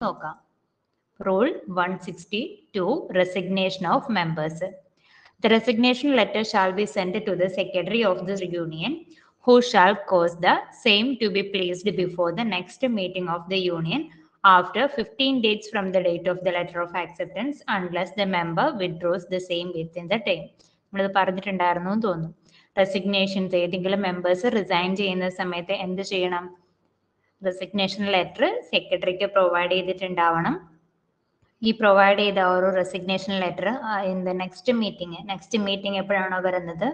നോക്കാം rule one sixty two resignation of members The resignation letter shall be sent to the secretary of the union, who shall cause the same to be placed before the next meeting of the union after 15 days from the date of the letter of acceptance, unless the member withdraws the same within the time. നമ്മളിത് പറഞ്ഞിട്ടുണ്ടായിരുന്നു എന്ന് തോന്നുന്നു റെസിഗ്നേഷൻസ് ഏതെങ്കിലും members resign ചെയ്യുന്ന സമയത്ത് എന്ത് ചെയ്യണം resignation letter സെക്രട്ടറിക്ക് പ്രൊവൈഡ് ചെയ്തിട്ടുണ്ടാവണം. ഈ പ്രൊവൈഡ് ചെയ്ത ഒരു resignation letter in the next meeting next meeting എപ്പോഴാണോ വരുന്നത്?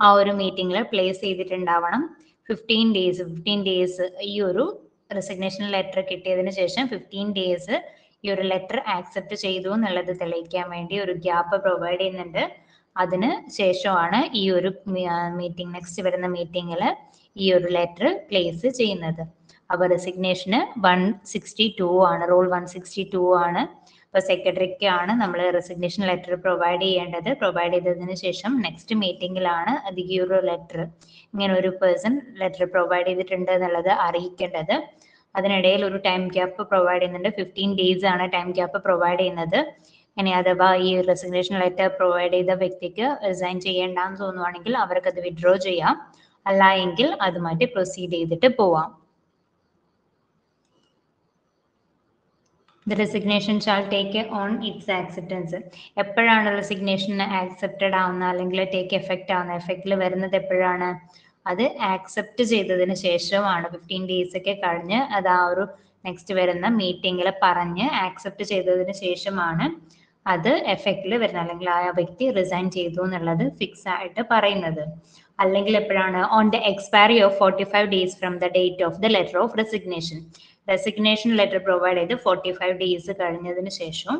ആ ഒരു മീറ്റിംഗിൽ പ്ലേസ് ചെയ്തിട്ടുണ്ടാവണം. ഫിഫ്റ്റീൻ ഡേയ്സ് ഫിഫ്റ്റീൻ ഡേയ്സ് ഈ ഒരു റെസിഗ്നേഷൻ ലെറ്റർ കിട്ടിയതിന് ശേഷം ഫിഫ്റ്റീൻ ഡേയ്സ് ഈ ഒരു ലെറ്റർ ആക്സെപ്റ്റ് ചെയ്തു എന്നുള്ളത് തെളിയിക്കാൻ വേണ്ടി ഒരു ഗ്യാപ്പ് പ്രൊവൈഡ് ചെയ്യുന്നുണ്ട്. അതിന് ശേഷമാണ് ഈ ഒരു മീറ്റിംഗ് നെക്സ്റ്റ് വരുന്ന മീറ്റിംഗിൽ ഈ ഒരു ലെറ്റർ പ്ലേസ് ചെയ്യുന്നത്. അപ്പോൾ റെസിഗ്നേഷന് വൺ സിക്സ്റ്റി ടു ആണ്. റൂൾ വൺ സിക്സ്റ്റി ടു ആണ്. അപ്പോൾ ആണ് നമ്മൾ റെസിഗ്നേഷൻ ലെറ്റർ പ്രൊവൈഡ് ചെയ്യേണ്ടത്. പ്രൊവൈഡ് ചെയ്തതിന് ശേഷം നെക്സ്റ്റ് മീറ്റിംഗിലാണ് ഒരു ലെറ്റർ ഇങ്ങനെ ഒരു പേഴ്സൺ ലെറ്റർ പ്രൊവൈഡ് ചെയ്തിട്ടുണ്ട് എന്നുള്ളത് അറിയിക്കേണ്ടത്. അതിനിടയിൽ ഒരു ടൈം ഗ്യാപ്പ് പ്രൊവൈഡ് ചെയ്യുന്നുണ്ട്. ഫിഫ്റ്റീൻ ഡേയ്സ് ആണ് ടൈം ഗ്യാപ്പ് പ്രൊവൈഡ് ചെയ്യുന്നത്. ഇനി അഥവാ ഈ റെസിഗ്നേഷൻ ലെറ്റർ പ്രൊവൈഡ് ചെയ്ത വ്യക്തിക്ക് റിസൈൻ ചെയ്യേണ്ടെന്ന് തോന്നുവാണെങ്കിൽ അവർക്ക് അത് വിഡ്രോ ചെയ്യാം. അല്ല എങ്കിൽ അതുമായിട്ട് പ്രൊസീഡ് ചെയ്തിട്ട് പോവാം. The resignation shall take on its acceptance എപ്പോഴാണ് റെസിഗ്നേഷൻ ആക്സെപ്റ്റഡ് ആവുന്ന അല്ലെങ്കിൽ ടേക്ക് എഫക്റ്റ് ആവുന്ന? എഫക്റ്റിൽ വരുന്നത് എപ്പോഴാണ്? അത് ആക്സെപ്റ്റ് ചെയ്തതിന് ശേഷമാണ്. ഫിഫ്റ്റീൻ ഡേയ്സ് ഒക്കെ കഴിഞ്ഞ് അത് ആ ഒരു നെക്സ്റ്റ് വരുന്ന മീറ്റിംഗിൽ പറഞ്ഞ് ആക്സെപ്റ്റ് ചെയ്തതിന് ശേഷമാണ് അത് എഫക്റ്റിൽ വരുന്നത്. അല്ലെങ്കിൽ ആ വ്യക്തി റിസൈൻ ചെയ്തു എന്നുള്ളത് ഫിക്സ് ആയിട്ട് പറയുന്നത്. അല്ലെങ്കിൽ എപ്പോഴാണ്? On the expiry of forty five days from the date of the letter of resignation resignation letter provide ചെയ്ത് ഫോർട്ടി ഫൈവ് ഡേയ്സ് കഴിഞ്ഞതിന് ശേഷം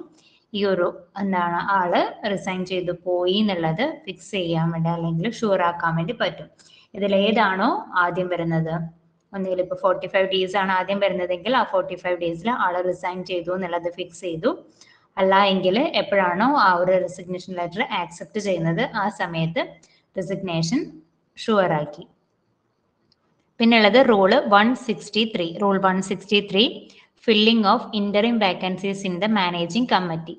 ഈ ഒരു എന്താണ് ആൾ റിസൈൻ ചെയ്ത് പോയി എന്നുള്ളത് ഫിക്സ് ചെയ്യാൻ വേണ്ടി അല്ലെങ്കിൽ ഷുവർ ആക്കാൻ വേണ്ടി പറ്റും. ഇതിൽ ഏതാണോ ആദ്യം വരുന്നത്? ഒന്നുകിൽ ഇപ്പൊ ഫോർട്ടി ഫൈവ് ഡേയ്സ് ആണ് ആദ്യം വരുന്നതെങ്കിൽ ആ ഫോർട്ടി ഫൈവ് ഡേയ്സിൽ ആൾ റിസൈൻ ചെയ്തു എന്നുള്ളത് ഫിക്സ് ചെയ്തു. അല്ല എങ്കിൽ എപ്പോഴാണോ ആ ഒരു റെസിഗ്നേഷൻ ലെറ്റർ ആക്സെപ്റ്റ് ചെയ്യുന്നത് ആ സമയത്ത് റെസിഗ്നേഷൻ ഷുവർ ആക്കി. പിന്നുള്ളത് rule one sixty three rule one sixty three filling of interim vacancies in the managing committee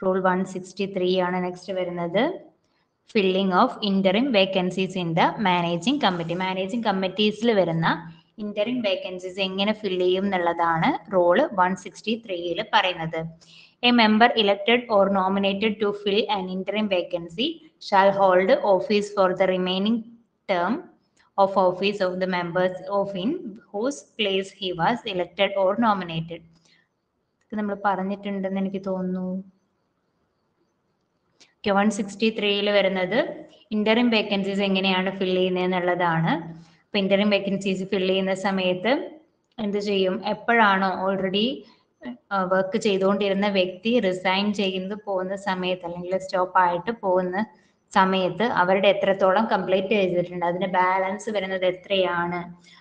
rule one sixty three ആണ് നെക്സ്റ്റ് വരുന്നത്. Filling of interim vacancies in the managing committee managing കമ്മിറ്റീസിൽ വരുന്ന interim vacancies എങ്ങനെ fill ചെയ്യും എന്നുള്ളതാണ് role one sixty ത്രീയിൽ പറയുന്നത്. A member elected or nominated to fill an interim vacancy shall hold office for the remaining term of office of the members of in whose place he was elected or nominated. നമ്മൾ പറഞ്ഞിട്ടുണ്ടെന്ന് എനിക്ക് തോന്നുന്നു. One sixty ത്രീയിൽ വരുന്നത് interim vacancies എങ്ങനെയാണ് ഫിൽ ചെയ്യുന്നത് എന്നുള്ളതാണ്. അപ്പൊ interim vacancies ഫിൽ ചെയ്യുന്ന സമയത്ത് എന്ത് ചെയ്യും? എപ്പോഴാണോ ഓൾറെഡി വർക്ക് ചെയ്തുകൊണ്ടിരുന്ന വ്യക്തി റിസൈൻ ചെയ്ത് പോകുന്ന സമയത്ത് അല്ലെങ്കിൽ സ്റ്റോപ്പ് ആയിട്ട് പോകുന്ന സമയത്ത് അവരുടെ എത്രത്തോളം കംപ്ലീറ്റ് ചെയ്തിട്ടുണ്ട് അതിന് ബാലൻസ് വരുന്നത് എത്രയാണ്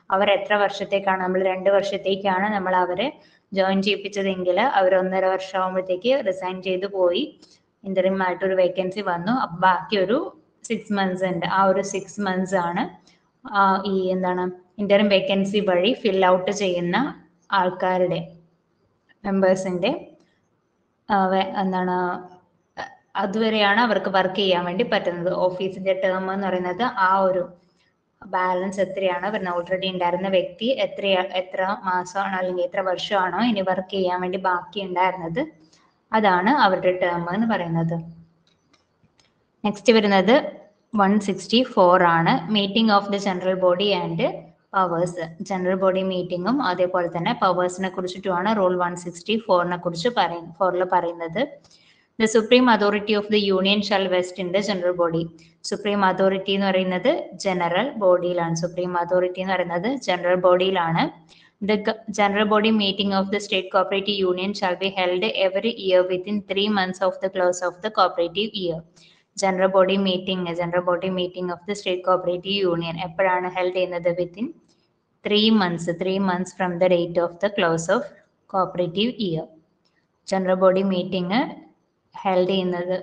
അവർ എത്ര വർഷത്തേക്കാണ് നമ്മൾ രണ്ട് വർഷത്തേക്കാണ് നമ്മൾ അവരെ ജോയിൻ ചെയ്യിപ്പിച്ചതെങ്കിൽ അവർ ഒന്നര വർഷം ആകുമ്പോഴത്തേക്ക് റിസൈൻ ചെയ്തു പോയി. ഇന്ററിം ആയിട്ട് ഒരു വേക്കൻസി വന്നു ബാക്കി ഒരു സിക്സ് മന്ത്സ് ഉണ്ട്. ആ ഒരു സിക്സ് മന്ത്സ് ആണ് ഈ എന്താണ് ഇന്ററിം വേക്കൻസി വഴി ഫിൽ ഔട്ട് ചെയ്യുന്ന ആൾക്കാരുടെ മെമ്പേഴ്സിന്റെ എന്താണ് അതുവരെയാണ് അവർക്ക് വർക്ക് ചെയ്യാൻ വേണ്ടി പറ്റുന്നത്. ഓഫീസിന്റെ ടേം എന്ന് പറയുന്നത് ആ ഒരു ബാലൻസ് എത്രയാണ്? പിന്നെ ഓൾറെഡി ഉണ്ടായിരുന്ന വ്യക്തി എത്ര എത്ര മാസമാണോ അല്ലെങ്കിൽ എത്ര വർഷമാണോ ഇനി വർക്ക് ചെയ്യാൻ വേണ്ടി ബാക്കി ഉണ്ടായിരുന്നത്? അതാണ് അവരുടെ ടേം എന്ന് പറയുന്നത്. നെക്സ്റ്റ് വരുന്നത് വൺ സിക്സ്റ്റി ഫോർ ആണ് meeting of the general body and powers general body മീറ്റിംഗും അതേപോലെ തന്നെ പവേഴ്സിനെ കുറിച്ചിട്ടുമാണ് റൂൾ വൺ സിക്സ്റ്റി ഫോറിനെ കുറിച്ച് പറയുന്നത് ഫോറിൽ പറയുന്നത്. The supreme authority of the union shall vest in the general body supreme authority എന്ന് പറയുന്നത് ജനറൽ ബോഡിയിലാണ് സുപ്രീം അതോറിറ്റി എന്ന് പറയുന്നത് general ബോഡിയിലാണ് the general body meeting of the state cooperative union shall be held every year within three months of the close of the cooperative year general body meeting general body meeting of the state cooperative union എപ്പോഴാണ് held ചെയ്യുന്നത്? Within three months three months from the date of the close of cooperative year general body meeting held ചെയ്യുന്നത്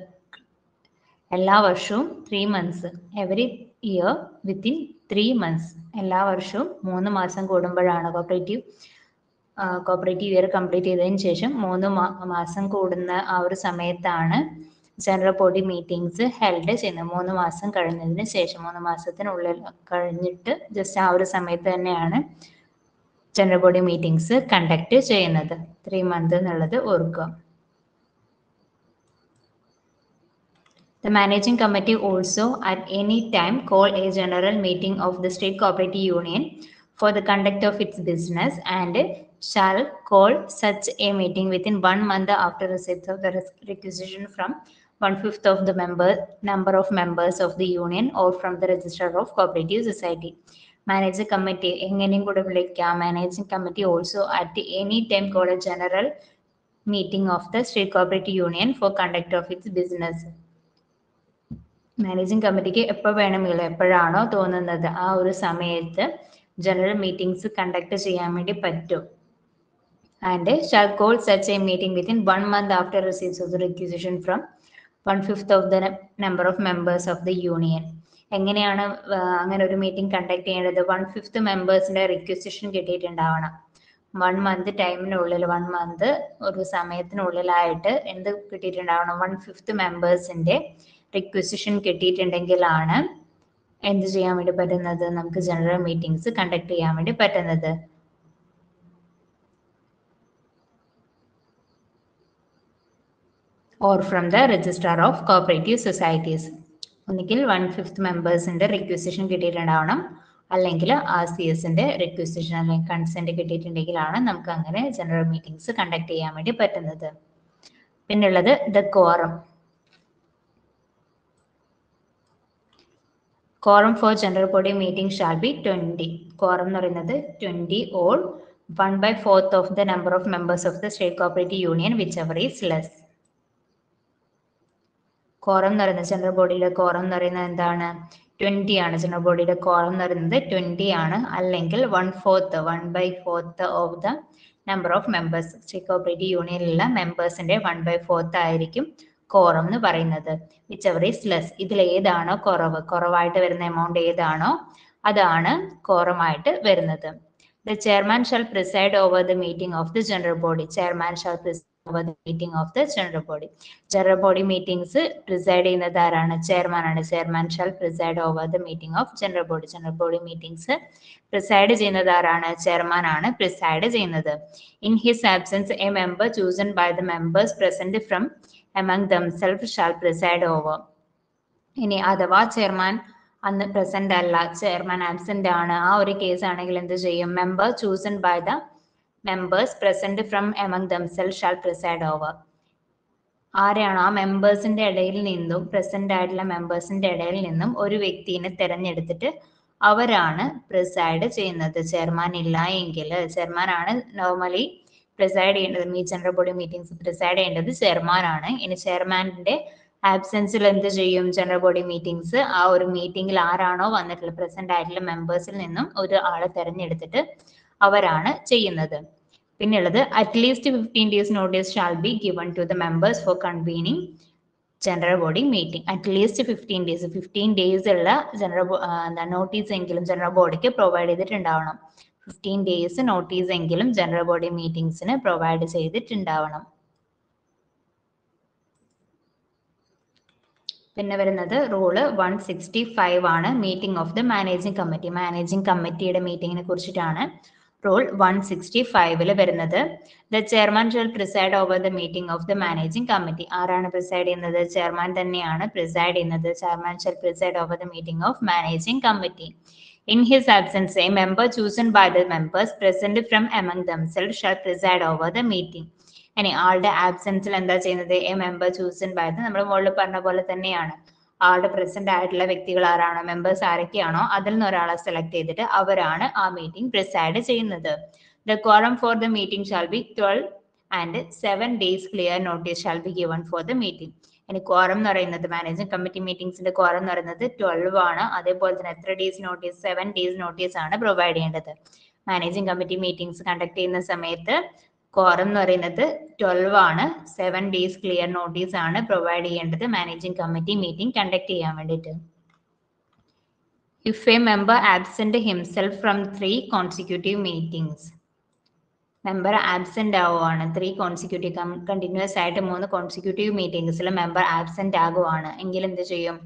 എല്ലാ വർഷവും three months every year within three months എല്ലാ വർഷവും മൂന്ന് മാസം കൂടുമ്പോഴാണ് കോപ്പറേറ്റീവ് കോപ്പറേറ്റീവ് ഇയർ കംപ്ലീറ്റ് ചെയ്തതിന് ശേഷം മൂന്ന് മാസം കൂടുന്ന ആ ഒരു സമയത്താണ് ജനറൽ ബോഡി മീറ്റിംഗ്സ് ഹെൽഡ് ചെയ്യുന്നത്. മൂന്ന് മാസം കഴിഞ്ഞതിന് ശേഷം മൂന്ന് മാസത്തിനുള്ളിൽ കഴിഞ്ഞിട്ട് ജസ്റ്റ് ആ ഒരു സമയത്ത് തന്നെയാണ് ജനറൽ ബോഡി മീറ്റിംഗ്സ് കണ്ടക്ട് ചെയ്യുന്നത്. ത്രീ മന്ത് എന്നുള്ളത് ഓർക്കുക. The managing committee also at any time call a general meeting of the state cooperative union for the conduct of its business and shall call such a meeting within one month after receipt of the requisition from one fifth of the member number of members of the union or from the registrar of cooperative society. Managing committee എങ്ങനെയും കൂടെ വിളിക്കാം managing committee also at any time call a general meeting of the state cooperative union for conduct of its business managing കമ്മിറ്റിക്ക് എപ്പോൾ വേണമെങ്കിലും എപ്പോഴാണോ തോന്നുന്നത് ആ ഒരു സമയത്ത് ജനറൽ മീറ്റിംഗ്സ് കണ്ടക്ട് ചെയ്യാൻ വേണ്ടി പറ്റും. And shall call such a meeting within one month after receives of the requisition from one fifth of the number of members of the union എങ്ങനെയാണ് അങ്ങനെ ഒരു മീറ്റിംഗ് കണ്ടക്ട് ചെയ്യേണ്ടത്? വൺ ഫിഫ്ത്ത് മെമ്പേഴ്സിന്റെ requisition കിട്ടിയിട്ടുണ്ടാവണം. One month ടൈമിനുള്ളിൽ one month ഒരു സമയത്തിനുള്ളിലായിട്ട് എന്ത് കിട്ടിയിട്ടുണ്ടാവണം? വൺ ഫിഫ്ത്ത് മെമ്പേഴ്സിന്റെ റിക്വസിഷൻ കിട്ടിയിട്ടുണ്ടെങ്കിലാണ് എന്ത് ചെയ്യാൻ വേണ്ടി പറ്റുന്നത്? നമുക്ക് ജനറൽ മീറ്റിംഗ്സ് കണ്ടക്ട് ചെയ്യാൻ വേണ്ടി പറ്റുന്നത്. Or from the registrar of cooperative societies ഒന്നുകിൽ വൺ ഫിഫ്ത്ത് മെമ്പേഴ്സിന്റെ റിക്വസിഷൻ കിട്ടിയിട്ടുണ്ടാവണം. അല്ലെങ്കിൽ ആർ സി എസിന്റെ റിക്വസിഷൻ അല്ലെങ്കിൽ കൺസെന്റ് കിട്ടിയിട്ടുണ്ടെങ്കിലാണ് നമുക്ക് അങ്ങനെ ജനറൽ മീറ്റിംഗ്സ് കണ്ടക്ട് ചെയ്യാൻ വേണ്ടി പറ്റുന്നത്. പിന്നുള്ളത് the quorum quorum for general body meeting shall be twenty quorum എന്ന് പറയുന്നത് twenty or one by fourth of the number of members of the state cooperative union whichever is less quorum എന്ന് പറയുന്നത് general ബോഡിയുടെ quorum എന്ന് പറയുന്നത് എന്താണ്? Twenty ആണ്. General ബോഡിയുടെ കോറം എന്ന് പറയുന്നത് ട്വന്റി ആണ്. അല്ലെങ്കിൽ one fourth one by fourth of the number of members state cooperative യൂണിയനിലുള്ള മെമ്പേഴ്സിന്റെ വൺ ബൈ ഫോർത്ത് ആയിരിക്കും. കോറം എന്ന് പറയുന്നത്. വിച്ച് എവർ ഈസ് ലെസ് ഇതിൽ ഏതാണോ കുറവ്. കുറവായിട്ട് വരുന്ന എമൗണ്ട് ഏതാണോ അതാണ് കോറമായിട്ട് വരുന്നത്. The chairman shall preside over the meeting of the general body chairman shall over the meeting of the general body general body meetings preside ചെയ്യുന്നത് ആരാണ്? ചെയർമാൻ ആണ്. Chairman shall preside over the meeting of general body general body meetings preside ചെയ്യുന്നത് ആരാണ്? Chairman ആണ് preside ചെയ്യുന്നത്. In his absence a member chosen by the members present from among themselves shall preside over. ഇനി അഥവാ chairman അന്ന് present അല്ല chairman absent ആണ്. ആ ഒരു കേസ് ആണെങ്കിൽ എന്ത് ചെയ്യും? Member chosen by the members present from among themselves shall preside over ആരെയാണോ ആ മെമ്പേഴ്സിന്റെ ഇടയിൽ നിന്നും പ്രസന്റ് ആയിട്ടുള്ള മെമ്പേഴ്സിന്റെ ഇടയിൽ നിന്നും ഒരു വ്യക്തിനെ തിരഞ്ഞെടുത്തിട്ട് അവരാണ് പ്രിസൈഡ് ചെയ്യുന്നത്. ചെയർമാൻ ഇല്ല എങ്കിൽ ചെയർമാൻ ആണ് നോർമലി പ്രിസൈഡ് ചെയ്യേണ്ടത് me general body meetings preside ചെയ്യേണ്ടത് ചെയർമാൻ ആണ് ഇനി ചെയർമാനിന്റെ ആബ്സെൻസിൽ എന്ത് ചെയ്യും? ജനറൽ ബോഡി മീറ്റിംഗ്സ് ആ ഒരു മീറ്റിംഗിൽ ആരാണോ വന്നിട്ടുള്ള പ്രസന്റ് ആയിട്ടുള്ള മെമ്പേഴ്സിൽ നിന്നും ഒരു ആളെ തെരഞ്ഞെടുത്തിട്ട് അവരാണ് ചെയ്യുന്നത്. പിന്നെയുള്ളത് at least fifteen days notice shall be given to the members for convening general body meeting at least fifteen days fifteen days ഉള്ള ജനറൽ എന്താ നോട്ടീസ് എങ്കിലും ജനറൽ ബോഡിക്ക് പ്രൊവൈഡ് ചെയ്തിട്ടുണ്ടാവണം. ഫിഫ്റ്റീൻ ഡേയ്സ് നോട്ടീസ് എങ്കിലും ജനറൽ ബോഡി മീറ്റിംഗ്സിന് provide ചെയ്തിട്ടുണ്ടാവണം. പിന്നെ വരുന്നത് റൂൾ വൺ സിക്സ്റ്റി ഫൈവ് ആണ് meeting of the managing committee managing കമ്മിറ്റിയുടെ മീറ്റിംഗിനെ കുറിച്ചിട്ടാണ് റൂൾ വൺ സിക്സ്റ്റി ഫൈവിൽ വരുന്നത്. The chairman shall preside over the meeting of the managing committee ആരാണ് പ്രിസൈഡ് ചെയ്യുന്നത്? ചെയർമാൻ തന്നെയാണ് പ്രിസൈഡ് ചെയ്യുന്നത്. Chairman shall preside over the meeting of managing committee In his absence, a member chosen by the members present from among themselves shall preside over the meeting. ഇനി ആളുടെ ആബ്സെൻസിൽ എന്താ ചെയ്യുന്നത്? A member chosen by നമ്മൾ മുകളിൽ പറഞ്ഞ പോലെ തന്നെയാണ്. ആളുടെ പ്രസന്റ് ആയിട്ടുള്ള വ്യക്തികൾ ആരാണോ? മെമ്പേഴ്സ് ആരൊക്കെയാണോ? അതിൽ നിന്ന് ഒരാളെ സെലക്ട് ചെയ്തിട്ട് അവരാണ് ആ മീറ്റിംഗ് പ്രിസൈഡ് ചെയ്യുന്നത്. The quorum for the meeting shall be twelve and seven days clear notice shall be given for the meeting ഇനി കോറം എന്ന് പറയുന്നത് മാനേജിംഗ് കമ്മിറ്റി മീറ്റിംഗ്സിന്റെ കോറം എന്ന് പറയുന്നത് ട്വൽവ് ആണ്. അതേപോലെ തന്നെ എത്ര days notice seven days notice ആണ് പ്രൊവൈഡ് ചെയ്യേണ്ടത്. മാനേജിംഗ് കമ്മിറ്റി മീറ്റിംഗ്സ് കണ്ടക്ട് ചെയ്യുന്ന സമയത്ത് കോറം എന്ന് പറയുന്നത് ട്വൽവ് ആണ്. സെവൻ ഡേയ്സ് ക്ലിയർ നോട്ടീസ് ആണ് പ്രൊവൈഡ് ചെയ്യേണ്ടത് മാനേജിംഗ് കമ്മിറ്റി മീറ്റിംഗ് കണ്ടക്ട് ചെയ്യാൻ വേണ്ടിയിട്ട്. If a member absent himself from three consecutive meetings member absent ആവുകയാണ് ത്രീ കോൺസിക്യൂട്ടീവ് കണ്ടിന്യൂസ് ആയിട്ട് മൂന്ന് കോൺസിക്യൂട്ടീവ് മീറ്റിംഗ്സിൽ മെമ്പർ ആബ്സെന്റ് ആകുവാണ്. എങ്കിൽ എന്ത് ചെയ്യും?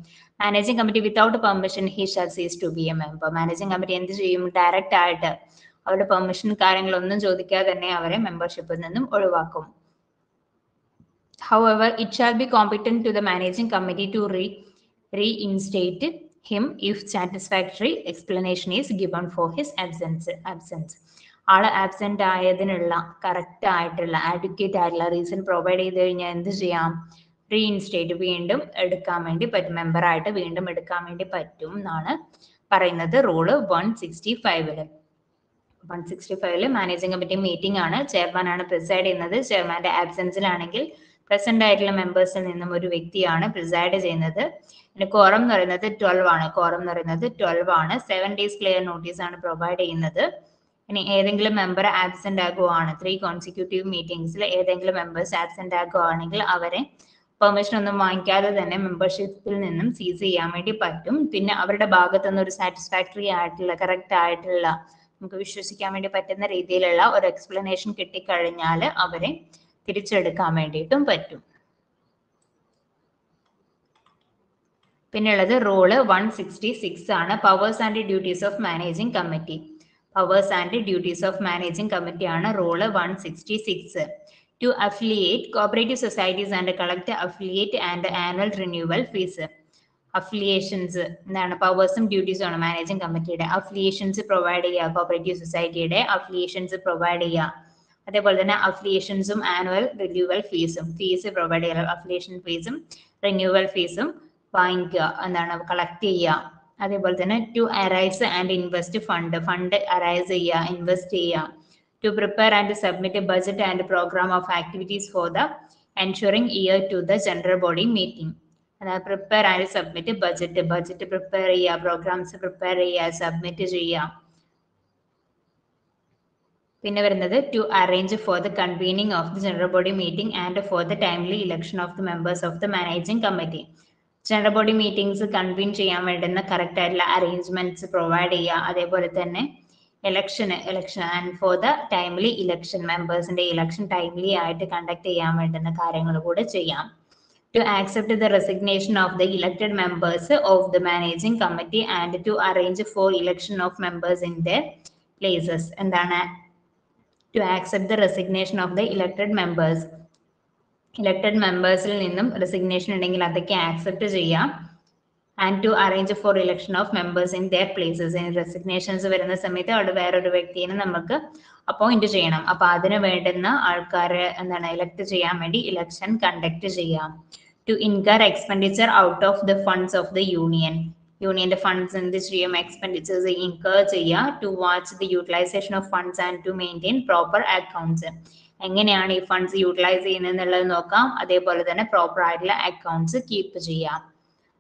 Managing committee without permission he shall cease to be a member managing committee എന്ത് ചെയ്യും? ഡയറക്റ്റ് ആയിട്ട് അവരുടെ പെർമിഷൻ കാര്യങ്ങളൊന്നും ചോദിക്കാതെ തന്നെ അവരെ മെമ്പർഷിപ്പിൽ നിന്നും ഒഴിവാക്കും. However, it shall be competent to the managing committee to re reinstate him if satisfactory explanation is given for his absence. absence. ആൾ ആബ്സെന്റ് ആയതിനുള്ള കറക്റ്റ് ആയിട്ടുള്ള ആഡ്വക്കേറ്റ് ആയിട്ടുള്ള റീസൺ പ്രൊവൈഡ് ചെയ്ത് കഴിഞ്ഞാൽ എന്ത് ചെയ്യാം? റീഇൻസ്റ്റേറ്റ് വീണ്ടും എടുക്കാൻ വേണ്ടി പറ്റും. മെമ്പറായിട്ട് വീണ്ടും എടുക്കാൻ വേണ്ടി പറ്റും എന്നാണ് പറയുന്നത് റൂൾ വൺ സിക്സ്റ്റി ഫൈവിൽ വൺ സിക്സ്റ്റി ഫൈവിൽ മാനേജിംഗ് കമ്മിറ്റി മീറ്റിംഗ് ആണ്. ചെയർമാൻ ആണ് പ്രിസൈഡ് ചെയ്യുന്നത്. ചെയർമാന്റെ ആബ്സെൻസിലാണെങ്കിൽ പ്രസന്റ് ആയിട്ടുള്ള മെമ്പേഴ്സിൽ നിന്നും ഒരു വ്യക്തിയാണ് പ്രിസൈഡ് ചെയ്യുന്നത്. പിന്നെ കോറം എന്ന് പറയുന്നത് ട്വൽവ് ആണ്. കോറം എന്ന് പറയുന്നത് ട്വൽവ് ആണ്. സെവൻ ഡേയ്സ് ക്ലിയർ നോട്ടീസ് ആണ് പ്രൊവൈഡ് ചെയ്യുന്നത്. ഇനി ഏതെങ്കിലും മെമ്പർ ആബ്സെന്റ് ആകുവാണ്. ത്രീ കോൺസിക്യൂട്ടീവ് മീറ്റിംഗ്സിൽ ഏതെങ്കിലും മെമ്പേഴ്സ് ആബ്സെന്റ് ആകുവാണെങ്കിൽ അവരെ പെർമിഷൻ ഒന്നും വാങ്ങിക്കാതെ തന്നെ മെമ്പർഷിപ്പിൽ നിന്നും സീസ് ചെയ്യാൻ വേണ്ടി പറ്റും. പിന്നെ അവരുടെ ഭാഗത്തു നിന്ന് ഒരു സാറ്റിസ്ഫാക്ടറി ആയിട്ടുള്ള കറക്റ്റ് ആയിട്ടുള്ള നമുക്ക് വിശ്വസിക്കാൻ വേണ്ടി പറ്റുന്ന രീതിയിലുള്ള ഒരു എക്സ്പ്ലനേഷൻ കിട്ടിക്കഴിഞ്ഞാൽ അവരെ തിരിച്ചെടുക്കാൻ വേണ്ടിയിട്ടും പറ്റും. പിന്നെയുള്ളത് റൂൾ വൺ സിക്സ്റ്റി സിക്സ് ആണ്. Powers and duties of managing committee powers and duties of managing committee ആണ് rule one sixty six to affiliate cooperative societies and collect affiliate and annual renewal fees affiliations എന്താണ് പവേഴ്സും ഡ്യൂട്ടീസും ആണ് managing കമ്മിറ്റിയുടെ affiliations provide ചെയ്യുക cooperative സൊസൈറ്റിയുടെ affiliations provide ചെയ്യുക. അതേപോലെ തന്നെ അഫിലിയേഷൻസും ആനുവൽ റിന്യൂവൽ ഫീസും ഫീസ് പ്രൊവൈഡ് ചെയ്യുക അഫിലിയേഷൻ ഫീസും റിന്യൂവൽ ഫീസും വാങ്ങിക്കുക എന്താണ് കളക്ട് ചെയ്യുക. അതേപോലെ തന്നെ to arise and invest fund fund arise ചെയ്യുക ഇൻവെസ്റ്റ് ചെയ്യുക. To prepare and submit budget and programme of activities for the ensuring year to the general body meeting അതായത് prepare and submit budget budget prepare ചെയ്യുക programmes prepare ചെയ്യുക submit ചെയ്യുക. പിന്നെ വരുന്നത് to arrange for the convening of the general body meeting and for the timely election of the members of the managing committee general body meetings convene ചെയ്യാൻ വേണ്ടുന്ന correct ആയിട്ടുള്ള arrangements provide ചെയ്യുക. അതേപോലെ തന്നെ ഇലക്ഷന് election and for the timely election മെമ്പേഴ്സിന്റെ election timely ആയിട്ട് conduct ചെയ്യാൻ വേണ്ടുന്ന കാര്യങ്ങൾ കൂടെ ചെയ്യാം. To accept the resignation of the elected members of the managing committee and to arrange for election of members in the places എന്താണ്? To accept the resignation of the elected members elected മെമ്പേഴ്സിൽ നിന്നും resignation ഉണ്ടെങ്കിൽ അതൊക്കെ accept ചെയ്യാം. And to arrange for election of members in their places resignations വരുന്ന സമയത്ത് അവിടെ വേറൊരു വ്യക്തിയെ നമുക്ക് അപ്പോയിന്റ് ചെയ്യണം. അപ്പൊ അതിന് വേണ്ടുന്ന ആൾക്കാരെ എന്താണ് ഇലക്ട് ചെയ്യാൻ വേണ്ടി ഇലക്ഷൻ കണ്ടക്ട് ചെയ്യാം. To incur expenditure out of the funds of the union യൂണിയന്റെ ഫണ്ട്സ് എന്ത് ചെയ്യും? എക്സ്പെൻഡിച്ചേഴ്സ് ഇൻകർ ചെയ്യുക to watch the utilisation of funds and to maintain proper accounts എങ്ങനെയാണ് ഈ ഫണ്ട്സ് യൂട്ടിലൈസ് ചെയ്യുന്നത് എന്നുള്ളത് നോക്കാം. അതേപോലെ തന്നെ പ്രോപ്പർ ആയിട്ടുള്ള അക്കൗണ്ട്സ് കീപ്പ് ചെയ്യാം.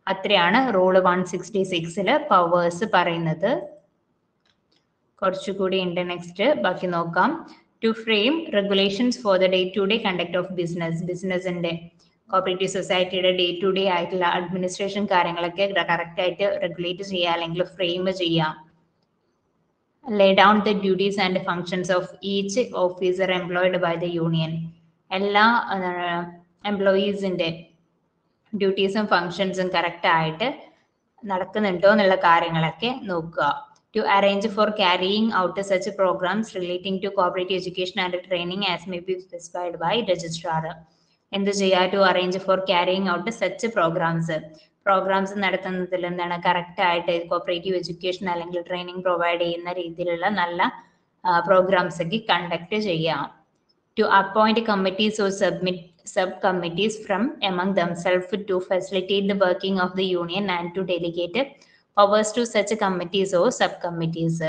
അത്രയാണ് റൂൾ വൺ സിക്സ്റ്റി സിക്സിൽ പവേഴ്സ് പറയുന്നത്. കുറച്ചുകൂടി ഉണ്ട് നെക്സ്റ്റ് ബാക്കി നോക്കാം. To frame regulations for the day to day conduct of business ബിസിനസിന്റെ കോപ്പറേറ്റീവ് സൊസൈറ്റിയുടെ ഡേ ടു ഡേ ആയിട്ടുള്ള അഡ്മിനിസ്ട്രേഷൻ കാര്യങ്ങളൊക്കെ കറക്റ്റ് ആയിട്ട് റെഗുലേറ്റ് ചെയ്യുക അല്ലെങ്കിൽ ഫ്രെയിം ചെയ്യാം. Lay down the duties and functions of each officer employed by the union. എല്ലാ എംപ്ലോയീസിന്റെ ഡ്യൂട്ടീസും ഫങ്ഷൻസും correct ആയിട്ട് നടക്കുന്നുണ്ടോ എന്നുള്ള കാര്യങ്ങളൊക്കെ നോക്കുക. To arrange for carrying out such programmes relating to cooperative education and training as may be specified by registrar എന്ത് ചെയ്യുക to arrange for carrying out such programmes programmes നടത്തുന്നതിൽ എന്താണ് കറക്റ്റ് ആയിട്ട് കോപ്പറേറ്റീവ് എഡ്യൂക്കേഷൻ അല്ലെങ്കിൽ ട്രെയിനിങ് പ്രൊവൈഡ് ചെയ്യുന്ന രീതിയിലുള്ള നല്ല programmes ഒക്കെ കണ്ടക്ട് ചെയ്യാം. To appoint committees or submit sub committees from among themselves to facilitate the working of the union and to delegate powers to such committees or sub committees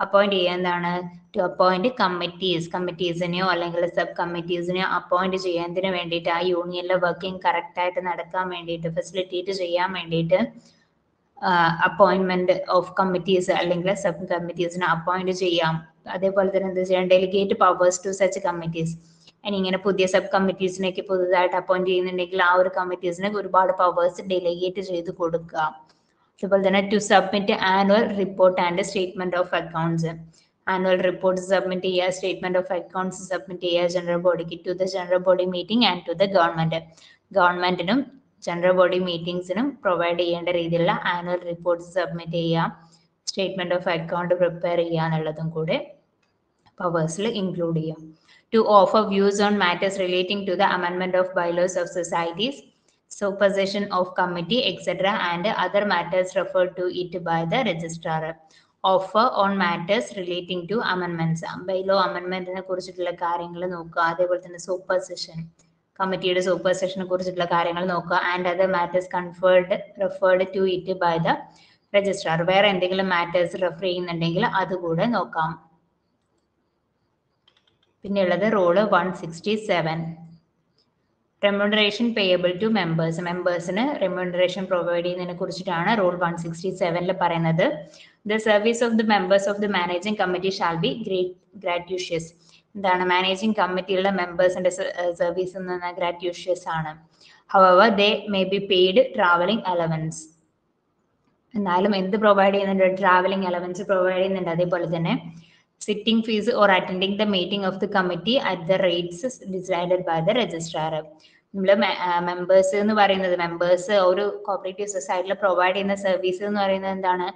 appoint ചെയ്യുക എന്താണ്? To appoint committees കമ്മിറ്റീസിനെയോ അല്ലെങ്കിൽ sub കമ്മിറ്റീസിനെയോ appoint ചെയ്യുന്നതിന് വേണ്ടിയിട്ട് ആ യൂണിയനിലെ working correct ആയിട്ട് നടക്കാൻ വേണ്ടിയിട്ട് facilitate ചെയ്യാൻ വേണ്ടിയിട്ട് അപ്പോയിന്റ്മെന്റ് ഓഫ് കമ്മിറ്റീസ് അല്ലെങ്കിൽ സബ് കമ്മിറ്റീസിനെ അപ്പോയിന്റ് ചെയ്യാം. അതേപോലെ തന്നെ എന്ത് ചെയ്യാം? Delegate powers to such committees ഇനി ഇങ്ങനെ പുതിയ സബ് കമ്മിറ്റീസിനൊക്കെ പുതുതായിട്ട് അപ്പോയിന്റ് ചെയ്യുന്നുണ്ടെങ്കിൽ ആ ഒരു കമ്മിറ്റീസിന് ഒരുപാട് പവേഴ്സ് ഡെലിഗേറ്റ് ചെയ്ത് കൊടുക്കുക അതുപോലെ തന്നെ to submit annual report and statement of accounts annual report submit ചെയ്യുക സ്റ്റേറ്റ്മെന്റ് ഓഫ് അക്കൗണ്ട്സ് സബ്മിറ്റ് ചെയ്യുക ജനറൽ ബോഡിക്ക് to the general body meeting and to the government ഗവൺമെന്റിനും ജനറൽ ബോഡി മീറ്റിംഗ്സിനും പ്രൊവൈഡ് ചെയ്യേണ്ട രീതിയിലുള്ള ആനുവൽ റിപ്പോർട്ട് സബ്മിറ്റ് ചെയ്യുക statement of account prepare ചെയ്യുക എന്നുള്ളതും കൂടെ പവേഴ്സിൽ ഇൻക്ലൂഡ് ചെയ്യാം. To offer views on matters relating to the അമെൻമെന്റ് of bylaws of societies supervision of committee etc and other matters referred to it by the registrar. Offer on matters relating to amendments. Bylaw അമെൻമെന്റിനെ കുറിച്ചിട്ടുള്ള കാര്യങ്ങൾ നോക്കുക. അതേപോലെ തന്നെ super session കമ്മിറ്റിയുടെ സൂപ്പർ സെഷനെ കുറിച്ചിട്ടുള്ള കാര്യങ്ങൾ നോക്കുക. And other matters conferred referred to it by the registrar വേറെ എന്തെങ്കിലും മാറ്റേഴ്സ് റെഫർ ചെയ്യുന്നുണ്ടെങ്കിൽ അതുകൂടെ നോക്കാം. പിന്നെയുള്ളത് rule one sixty seven remuneration payable to members മെമ്പേഴ്സിന് remuneration provide ചെയ്യുന്നതിനെ കുറിച്ചിട്ടാണ് റൂൾ വൺ സിക്സ്റ്റി സെവനിൽ പറയുന്നത്. The service of the members of the managing committee shall be great gratuitous എന്താണ് മാനേജിംഗ് കമ്മിറ്റിയിലുള്ള മെമ്പേഴ്സിന്റെ സർവീസ് എന്ന് ഗ്രാറ്റ്യൂഷ്യസ് ആണ്. However they may be paid travelling allowance എന്നാലും എന്ത് പ്രൊവൈഡ് ചെയ്യുന്നുണ്ട്? ട്രാവലിംഗ് അലവൻസ് പ്രൊവൈഡ് ചെയ്യുന്നുണ്ട്. അതേപോലെ തന്നെ sitting fees or attending the meeting of the committee at the rates decided by the registrar നമ്മൾ മെമ്പേഴ്സ് എന്ന് പറയുന്നത് മെമ്പേഴ്സ് ഒരു കോപ്പറേറ്റീവ് സൊസൈറ്റിയിൽ പ്രൊവൈഡ് ചെയ്യുന്ന സർവീസ് എന്ന് പറയുന്നത് എന്താണ്?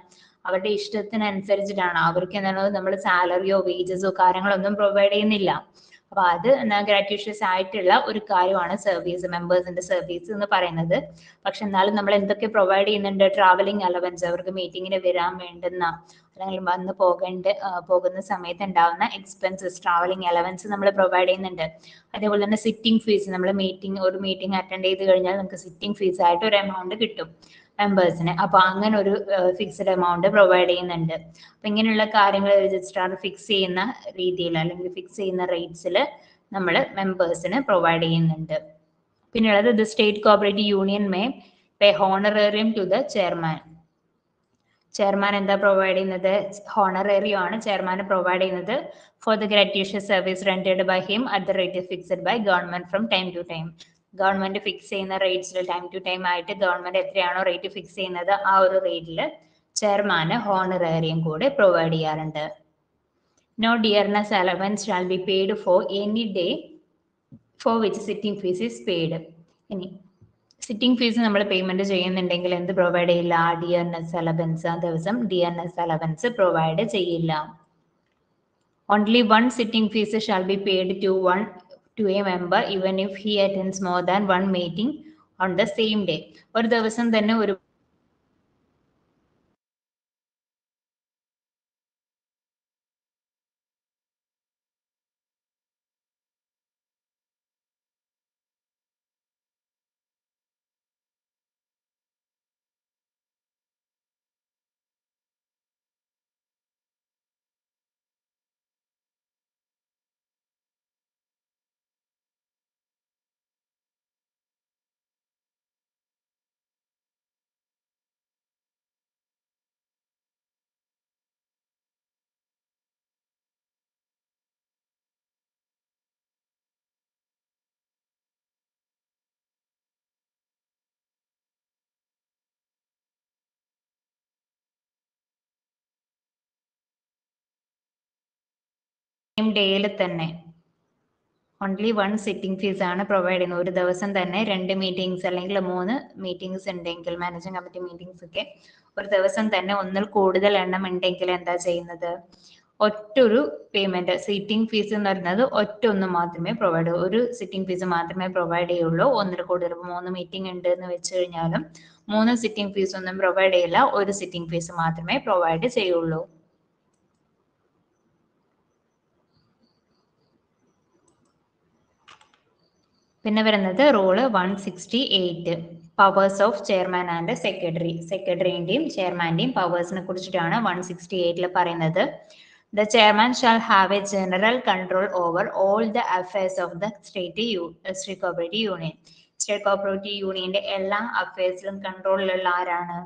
അവരുടെ ഇഷ്ടത്തിനനുസരിച്ചിട്ടാണ്. അവർക്ക് എന്താണ്? നമ്മൾ സാലറിയോ വേജസോ കാര്യങ്ങളൊന്നും പ്രൊവൈഡ് ചെയ്യുന്നില്ല. അപ്പൊ അത് ഗ്രാറ്റ്യൂഷ്യസ് ആയിട്ടുള്ള ഒരു കാര്യമാണ് സർവീസ് മെമ്പേഴ്സിന്റെ സർവീസ് എന്ന് പറയുന്നത്. പക്ഷെ എന്നാലും നമ്മൾ എന്തൊക്കെ പ്രൊവൈഡ് ചെയ്യുന്നുണ്ട്? ട്രാവലിംഗ് അലവൻസ് അവർക്ക് മീറ്റിങ്ങിന് വരാൻ വേണ്ടുന്ന അല്ലെങ്കിൽ വന്ന് പോകേണ്ട പോകുന്ന സമയത്ത് ഉണ്ടാവുന്ന എക്സ്പെൻസസ് ട്രാവലിംഗ് അലവൻസ് നമ്മൾ പ്രൊവൈഡ് ചെയ്യുന്നുണ്ട്. അതേപോലെ തന്നെ സിറ്റിംഗ് ഫീസ് നമ്മൾ മീറ്റിംഗ് ഒരു മീറ്റിംഗ് അറ്റൻഡ് ചെയ്ത് കഴിഞ്ഞാൽ നമുക്ക് സിറ്റിംഗ് ഫീസ് ആയിട്ട് ഒരു എമൗണ്ട് കിട്ടും മെമ്പേഴ്സിന് അപ്പൊ അങ്ങനെ ഒരു ഫിക്സ്ഡ് എമൗണ്ട് പ്രൊവൈഡ് ചെയ്യുന്നുണ്ട്. അപ്പൊ ഇങ്ങനെയുള്ള കാര്യങ്ങൾ രജിസ്ട്രാർ ഫിക്സ് ചെയ്യുന്ന രീതിയിൽ അല്ലെങ്കിൽ ഫിക്സ് ചെയ്യുന്ന റേറ്റ്സിൽ നമ്മൾ മെമ്പേഴ്സിന് പ്രൊവൈഡ് ചെയ്യുന്നുണ്ട്. പിന്നെയുള്ളത് the state cooperative union may pay honorarium to the chairman chairman എന്താ പ്രൊവൈഡ് ചെയ്യുന്നത്? ഹോണറേറിയോ ആണ് ചെയർമാൻ പ്രൊവൈഡ് ചെയ്യുന്നത്. For the gratuitous service rendered by him at the rate fixed by government from time to time government fix ചെയ്യുന്ന റേറ്റ്സിൽ time to time ആയിട്ട് government എത്രയാണോ rate fix ചെയ്യുന്നത് ആ ഒരു റേറ്റിൽ ചെയർമാന് ഹോണറേറിയം കൂടെ പ്രൊവൈഡ് ചെയ്യാറുണ്ട്. No dearness allowance shall be paid for any day for which sitting fees is paid ഇനി സിറ്റിംഗ് ഫീസ് നമ്മൾ പേയ്മെന്റ് ചെയ്യുന്നുണ്ടെങ്കിൽ എന്ത് പ്രൊവൈഡ് ചെയ്യില്ല? ഡി എൻ എസ് അലവൻസ് ആ ദിവസം D N S allowance provide ചെയ്യില്ല. Only one sitting fees shall be paid to one two a member even if he attends more than one meeting on the same day ഒരു ദിവസം തന്നെ ഒരു same ഡേയിൽ തന്നെ. Only one sitting fees ആണ് provide ചെയ്യുന്നത്. ഒരു ദിവസം തന്നെ രണ്ട് മീറ്റിംഗ്സ് അല്ലെങ്കിൽ മൂന്ന് മീറ്റിംഗ്സ് ഉണ്ടെങ്കിൽ മാനേജിംഗ് കമ്മിറ്റി മീറ്റിംഗ്സ് ഒക്കെ ഒരു ദിവസം തന്നെ ഒന്നിൽ കൂടുതൽ എണ്ണം ഉണ്ടെങ്കിൽ എന്താ ചെയ്യുന്നത്? ഒറ്റൊരു പേയ്മെന്റ് സിറ്റിംഗ് ഫീസ് എന്ന് പറയുന്നത് ഒറ്റ ഒന്ന് മാത്രമേ പ്രൊവൈഡ് ഒരു സിറ്റിംഗ് ഫീസ് മാത്രമേ പ്രൊവൈഡ് ചെയ്യുള്ളൂ. ഒന്നിൽ കൂടുതൽ മൂന്ന് മീറ്റിംഗ് ഉണ്ട് എന്ന് വെച്ച് കഴിഞ്ഞാലും മൂന്ന് സിറ്റിംഗ് ഫീസ് ഒന്നും പ്രൊവൈഡ് ചെയ്യില്ല. ഒരു സിറ്റിംഗ് ഫീസ് മാത്രമേ പ്രൊവൈഡ് ചെയ്യുള്ളൂ. പിന്നെ വരുന്നത് rule one sixty eight powers of chairman and secretary സെക്രട്ടറിന്റെയും ചെയർമാന്റെയും പവേഴ്സിനെ കുറിച്ചിട്ടാണ് വൺ സിക്സ്റ്റി എയ്റ്റിൽ പറയുന്നത്. The chairman shall have a general control over all the affairs of the state state cooperative union state cooperative യൂണിയന്റെ എല്ലാ അഫയേഴ്സിലും കൺട്രോളിലുള്ള ആരാണ്?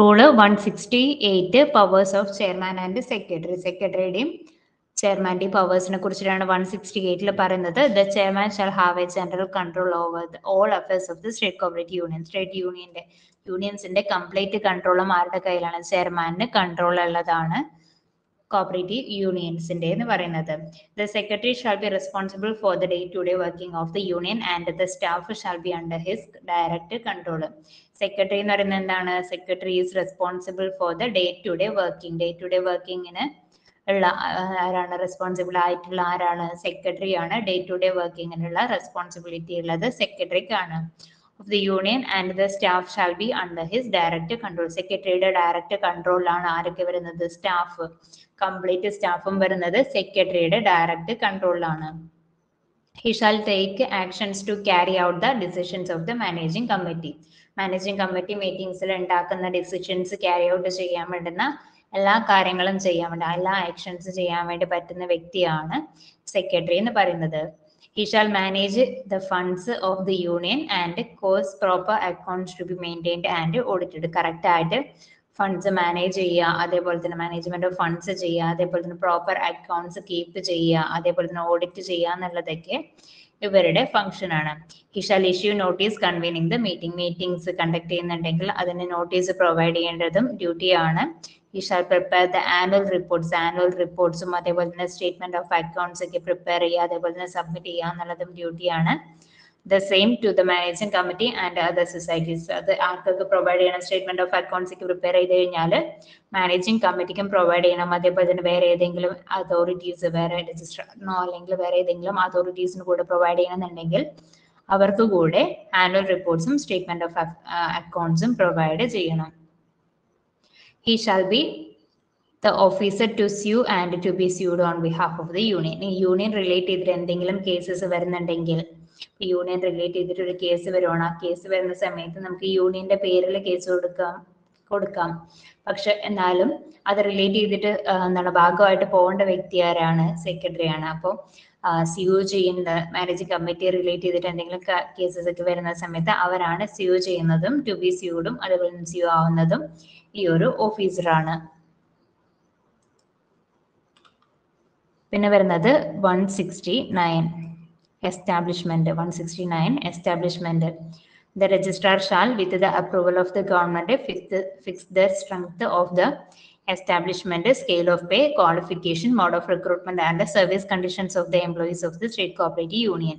Rule one sixty eight powers of chairman and secretary സെക്രട്ടറിയുടെയും ചെയർമാന്റെയും പവേഴ്സിനെ കുറിച്ചിട്ടാണ് വൺ സിക്സ്റ്റി എയ്റ്റിൽ പറയുന്നത്. The chairman shall have a general control over all affairs of the state cooperative union state യൂണിയന്റെ യൂണിയൻസിന്റെ കംപ്ലീറ്റ് കൺട്രോളും ആരുടെ കയ്യിലാണ്? ചെയർമാനിന് കൺട്രോൾ ഉള്ളതാണ്. കോപ്പറേറ്റീവ് യൂണിയൻസിന്റെ എന്ന് പറയുന്നത്. The secretary shall be responsible for the day to day working of the union and the staff shall be under his direct control secretary എന്ന് പറയുന്നത് എന്താണ്? Secretary is responsible for the day to day working day to day വർക്കിങ്ങിന് ഉള്ള ആരാണ്? Responsible ആയിട്ടുള്ള ആരാണ്? Secretary ആണ്. Day to day വർക്കിങ്ങിനുള്ള responsibility ഉള്ളത് സെക്രട്ടറിക്കാണ് of the union and the staff shall be under his direct control സെക്രട്ടറിയുടെ ഡയറക്റ്റ് കൺട്രോളിലാണ് ആരൊക്കെ വരുന്നത്? സ്റ്റാഫ് കംപ്ലീറ്റ് സ്റ്റാഫും വരുന്നത് സെക്രട്ടറിയുടെ direct കൺട്രോളിലാണ് he shall take actions to carry out the decisions of the managing committee managing committee മീറ്റിംഗ്സിൽ ഉണ്ടാക്കുന്ന decisions carry out ചെയ്യാൻ വേണ്ടുന്ന എല്ലാ കാര്യങ്ങളും ചെയ്യാൻ വേണ്ടി എല്ലാ ആക്ഷൻസ് ചെയ്യാൻ വേണ്ടി പറ്റുന്ന വ്യക്തിയാണ് സെക്രട്ടറി എന്ന് പറയുന്നത്. He shall manage the funds of the union and cause proper accounts to be maintained and audited correct ആയിട്ട് ഫണ്ട്സ് മാനേജ് ചെയ്യുക അതേപോലെ തന്നെ മാനേജ്മെന്റ് ഓഫ് ഫണ്ട്സ് ചെയ്യുക അതേപോലെ തന്നെ പ്രോപ്പർ അക്കൗണ്ട്സ് കീപ്പ് ചെയ്യുക അതേപോലെ തന്നെ ഓഡിറ്റ് ചെയ്യുക എന്നുള്ളതൊക്കെ ഇവരുടെ ഫംഗ്ഷൻ ആണ്. He shall issue notice convening the meeting meetings conduct ചെയ്യുന്നുണ്ടെങ്കിൽ അതിന് നോട്ടീസ് പ്രൊവൈഡ് ചെയ്യേണ്ടതും ഡ്യൂട്ടിയാണ് he shall prepare the annual reports annual റിപ്പോർട്ട്സും അതേപോലെ തന്നെ സ്റ്റേറ്റ്മെന്റ് ഓഫ് അക്കൗണ്ട്സ് ഒക്കെ പ്രിപ്പയർ ചെയ്യുക അതേപോലെ തന്നെ സബ്മിറ്റ് ചെയ്യുക എന്നുള്ളതും ഡ്യൂട്ടിയാണ് the same to the managing committee and other societies അത് ആർക്കൊക്കെ പ്രൊവൈഡ് ചെയ്യണം സ്റ്റേറ്റ്മെന്റ് ഓഫ് അക്കൗണ്ട്സ് ഒക്കെ പ്രിപ്പയർ ചെയ്ത് കഴിഞ്ഞാൽ മാനേജിംഗ് കമ്മിറ്റിക്കും പ്രൊവൈഡ് ചെയ്യണം. അതേപോലെ തന്നെ വേറെ ഏതെങ്കിലും അതോറിറ്റീസ് വേറെ രജിസ്ട്രാറിനോ അല്ലെങ്കിൽ വേറെ ഏതെങ്കിലും അതോറിറ്റീസിന് കൂടെ പ്രൊവൈഡ് ചെയ്യണമെന്നുണ്ടെങ്കിൽ അവർക്ക് കൂടെ ആനുവൽ റിപ്പോർട്ട്സും സ്റ്റേറ്റ്മെന്റ് ഓഫ് അക്കൗണ്ട്സും പ്രൊവൈഡ് ചെയ്യണം. Shall be the officer to sue and to be sued on behalf of the union ഈ യൂണിയൻ റിലേറ്റ് ചെയ്തിട്ട് എന്തെങ്കിലും കേസസ് വരുന്നുണ്ടെങ്കിൽ യൂണിയൻ റിലേറ്റ് ചെയ്തിട്ട് ഒരു കേസ് വരുവാണ്. ആ കേസ് വരുന്ന സമയത്ത് നമുക്ക് യൂണിയന്റെ പേരിൽ കേസ് കൊടുക്കാം കൊടുക്കാം. പക്ഷെ എന്നാലും അത് റിലേറ്റ് ചെയ്തിട്ട് എന്താണ് ഭാഗമായിട്ട് പോകേണ്ട വ്യക്തി ആരാണ്? സെക്രട്ടറി ആണ്. അപ്പോൾ സിയു ചെയ്യുന്ന മാരേജ് കമ്മിറ്റി റിലേറ്റ് ചെയ്തിട്ട് എന്തെങ്കിലും കേസസ് ഒക്കെ വരുന്ന സമയത്ത് അവരാണ് സിയു ചെയ്യുന്നതും ടു ബി സ്യൂഡും അതുപോലെ സിയു ആവുന്നതും ഈ ഒരു ഓഫീസറാണ്. പിന്നെ വരുന്നത് one sixty nine establishment one sixty nine establishment the registrar shall with the approval of the government fix the strength of the establishment scale of pay qualification mode of recruitment and service conditions of the employees of the state cooperative union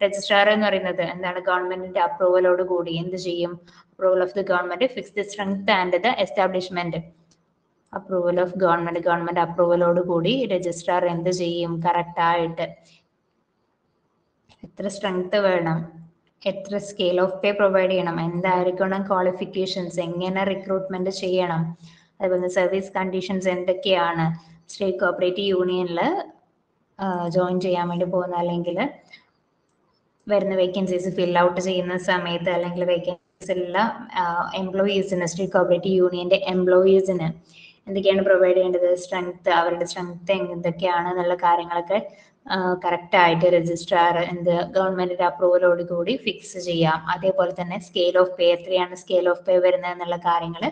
registrar എന്ന് പറയുന്നത് എന്താണ് ഗവൺമെന്റിന്റെ അപ്രൂവലോട് കൂടി എന്ത് ചെയ്യും? Approval of the government fix the strength and the establishment approval of government government അപ്രൂവലോട് കൂടി registrar എന്ത് ചെയ്യും? കറക്റ്റ് ആയിട്ട്. എത്ര സ്ട്രെങ്ത് വേണം? എത്ര സ്കെയിൽ ഓഫ് പേ പ്രൊവൈഡ് ചെയ്യണം? എന്തായിരിക്കണം ക്വാളിഫിക്കേഷൻസ് എങ്ങനെ റിക്രൂട്ട്മെന്റ് ചെയ്യണം? അതുപോലെ സർവീസ് കണ്ടീഷൻസ് എന്തൊക്കെയാണ്? സ്റ്റേറ്റ് കോപ്പറേറ്റീവ് യൂണിയനിൽ ജോയിൻ ചെയ്യാൻ വേണ്ടി പോകുന്ന അല്ലെങ്കിൽ വരുന്ന വേക്കൻസീസ് ഫിൽ ഔട്ട് ചെയ്യുന്ന സമയത്ത് അല്ലെങ്കിൽ വേക്കൻസീസ് ഉള്ള എംപ്ലോയീസിന് സ്റ്റേറ്റ് കോപ്പറേറ്റീവ് യൂണിയന്റെ എംപ്ലോയീസിന് എന്തൊക്കെയാണ് പ്രൊവൈഡ് ചെയ്യേണ്ടത്? സ്ട്രെങ്ത് അവരുടെ സ്ട്രെങ്ത് എന്തൊക്കെയാണ്? എന്നുള്ള കാര്യങ്ങളൊക്കെ കറക്റ്റ് ആയിട്ട് രജിസ്ട്രാർ എന്ത് ഗവൺമെന്റിന്റെ അപ്രൂവലോട് കൂടി ഫിക്സ് ചെയ്യാം. അതേപോലെ തന്നെ സ്കെയിൽ ഓഫ് പേ എത്രയാണ് സ്കെയിൽ ഓഫ് പേ വരുന്നത് എന്നുള്ള കാര്യങ്ങൾ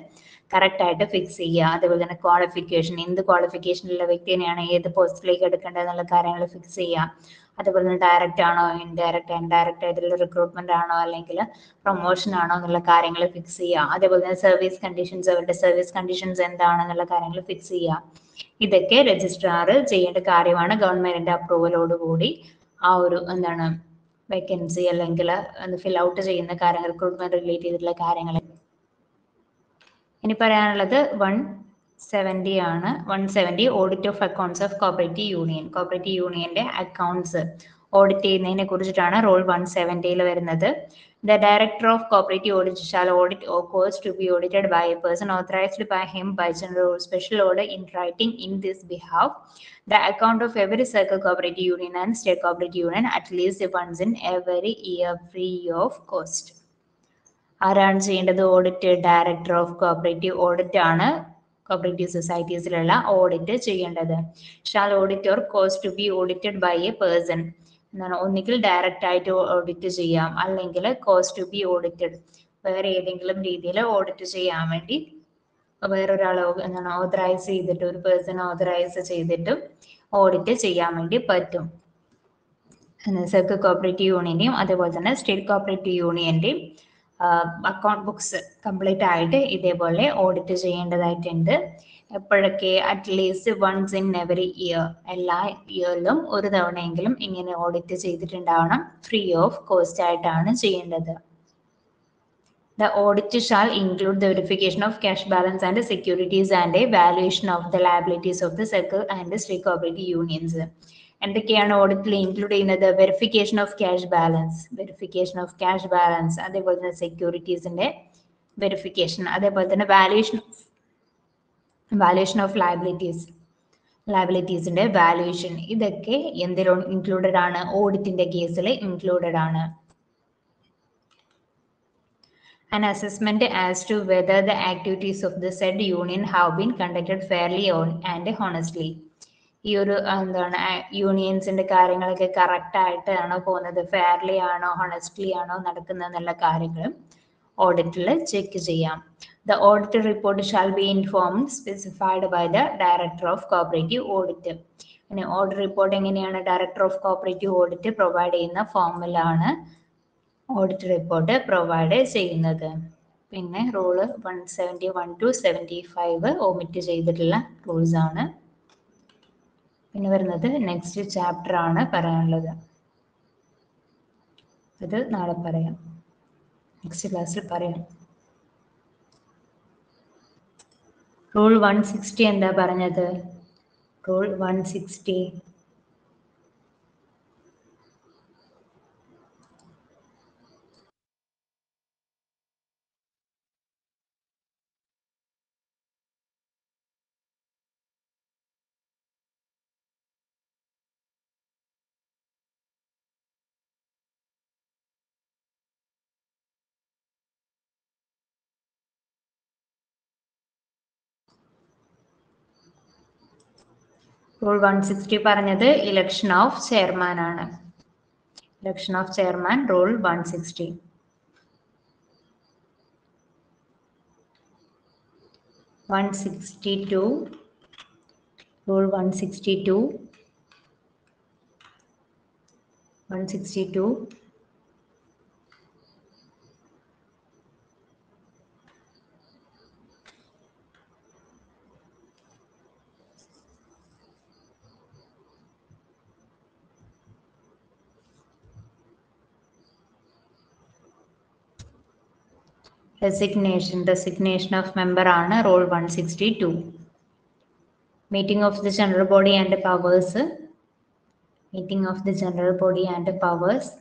കറക്റ്റ് ആയിട്ട് ഫിക്സ് ചെയ്യുക അതേപോലെ തന്നെ ക്വാളിഫിക്കേഷൻ എന്ത് ക്വാളിഫിക്കേഷനുള്ള വ്യക്തിനെയാണ് ഏത് പോസ്റ്റിലേക്ക് എടുക്കേണ്ടത് എന്നുള്ള കാര്യങ്ങൾ ഫിക്സ് ചെയ്യാം. അതേപോലെ തന്നെ ഡയറക്റ്റ് ആണോ ഇൻഡയറക്റ്റ് ഇൻഡയറക്റ്റ് ആയിട്ടുള്ള റിക്രൂട്ട്മെന്റ് ആണോ അല്ലെങ്കിൽ പ്രൊമോഷൻ ആണോ എന്നുള്ള കാര്യങ്ങൾ ഫിക്സ് ചെയ്യുക അതേപോലെ തന്നെ സർവീസ് കണ്ടീഷൻസ് അവരുടെ സർവീസ് കണ്ടീഷൻസ് എന്താണെന്നുള്ള കാര്യങ്ങൾ ഫിക്സ് ചെയ്യുക ഇതൊക്കെ രജിസ്ട്രാർ ചെയ്യേണ്ട കാര്യമാണ്. ഗവൺമെന്റിന്റെ അപ്രൂവലോട് കൂടി ആ ഒരു എന്താണ് വേക്കൻസി അല്ലെങ്കിൽ ഫിൽ ഔട്ട് ചെയ്യുന്ന കാര്യങ്ങൾ റിക്രൂട്ട്മെന്റ് റിലേറ്റ് ചെയ്തിട്ടുള്ള കാര്യങ്ങൾ. ഇനി പറയാനുള്ളത് വൺ സെവന്റി ആണ്. One seventy audit of accounts of cooperative union cooperative യൂണിയന്റെ അക്കൗണ്ട്സ് ഓഡിറ്റ് ചെയ്യുന്നതിനെ കുറിച്ചിട്ടാണ് റോൾ വൺ സെവന്റിയിൽ വരുന്നത്. The director of cooperative audit shall audit or cause to be audited by a person authorised by him by general special order in writing in this behalf the account of every circle cooperative union and state cooperative union at least once in every year free of cost ആരാണ് ചെയ്യേണ്ടത്? Audit director of cooperative audit ആണ് cooperative സൊസൈറ്റീസിലുള്ള audit ചെയ്യേണ്ടത്. Shall audit or cause to be audited by a person എന്താണ് ഒന്നുകിൽ direct ആയിട്ട് audit ചെയ്യാം അല്ലെങ്കിൽ കോസ്റ്റ് ടു ബി ഓഡിറ്റഡ് വേറെ ഏതെങ്കിലും രീതിയിൽ ഓഡിറ്റ് ചെയ്യാൻ വേണ്ടി വേറൊരാളെ എന്താണ് ഓതറൈസ് ചെയ്തിട്ട് ഒരു പേഴ്സൺ ഓതറൈസ് ചെയ്തിട്ട് ഓഡിറ്റ് ചെയ്യാൻ വേണ്ടി പറ്റും. സർക്കിൾ കോപ്പറേറ്റീവ് യൂണിയന്റെയും അതേപോലെ തന്നെ സ്റ്റേറ്റ് കോപ്പറേറ്റീവ് യൂണിയന്റെയും അക്കൗണ്ട് ബുക്സ് കംപ്ലീറ്റ് ആയിട്ട് ഇതേപോലെ ഓഡിറ്റ് ചെയ്യേണ്ടതായിട്ടുണ്ട്. എപ്പോഴൊക്കെ at least once in every year എല്ലാ ഇയറിലും ഒരു തവണയെങ്കിലും ഇങ്ങനെ ഓഡിറ്റ് ചെയ്തിട്ടുണ്ടാവണം. ഫ്രീ ഓഫ് കോസ്റ്റ് ആയിട്ടാണ് ചെയ്യേണ്ടത്. The audit shall include the verification of cash balance and securities and a valuation of the liabilities of the circle and state cooperative unions. എന്തൊക്കെയാണ് ഓഡിറ്റിൽ ഇൻക്ലൂഡ് ചെയ്യുന്നത്? Verification of cash balance verification of cash balance അതേപോലെ തന്നെ സെക്യൂരിറ്റീസിന്റെ verification അതേപോലെ തന്നെ valuation valuation of liabilities ലയബിലിറ്റീസിന്റെ valuation ഇതൊക്കെ എന്തിലോ ഇൻക്ലൂഡഡ് ആണ്. ഓഡിറ്റിന്റെ കേസിൽ ഇൻക്ലൂഡഡ് ആണ്. An assessment as to whether the activities of the said union have been conducted fairly on and honestly. ഈ ഒരു എന്താണ് യൂണിയൻസിന്റെ കാര്യങ്ങളൊക്കെ കറക്റ്റ് ആയിട്ടാണോ പോകുന്നത്? ഫെയർലി ആണോ ഹോണസ്റ്റ്ലി ആണോ നടക്കുന്നത് എന്നുള്ള കാര്യങ്ങളും ഓഡിറ്റിൽ ചെക്ക് ചെയ്യാം. The audit report shall be in form specified by the director of cooperative audit പിന്നെ ഓഡിറ്റ് റിപ്പോർട്ട് എങ്ങനെയാണ് director of cooperative audit provide ചെയ്യുന്ന ഫോമിലാണ് ഓഡിറ്റ് റിപ്പോർട്ട് പ്രൊവൈഡ് ചെയ്യുന്നത്. പിന്നെ rule one seventy one two seventy five omit ചെയ്തിട്ടുള്ള rules ആണ്. പിന്നെ വരുന്നത് നെക്സ്റ്റ് ചാപ്റ്റർ ആണ് പറയാനുള്ളത്. അത് നാളെ പറയാം. നെക്സ്റ്റ് ക്ലാസ്സിൽ പറയാം റൂൾ വൺ സിക്സ്റ്റി എന്താ പറഞ്ഞത്? Rule one sixty rule one sixty പറഞ്ഞത് ഇലക്ഷൻ ഓഫ് ചെയർമാൻ ആണ്. Election of chairman rule one sixty one sixty two rule one sixty two one sixty two resignation resignation of member ആണ് rule one sixty two meeting of the general body and powers meeting of the general body and powers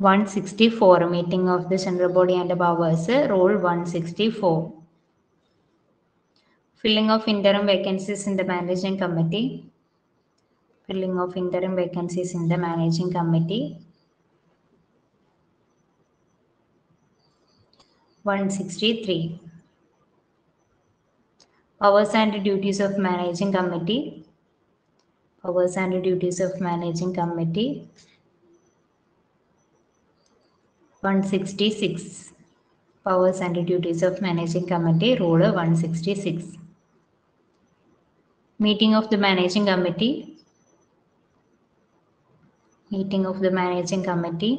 one sixty four meeting of the general body and powers rule one sixty four filling of interim vacancies in the managing committee. Filling of interim vacancies in the managing committee. 163. Powers and duties of managing committee. Powers and duties of managing committee. 166. Powers and duties of managing committee. Rule 166. Meeting of the managing committee meeting of the managing committee.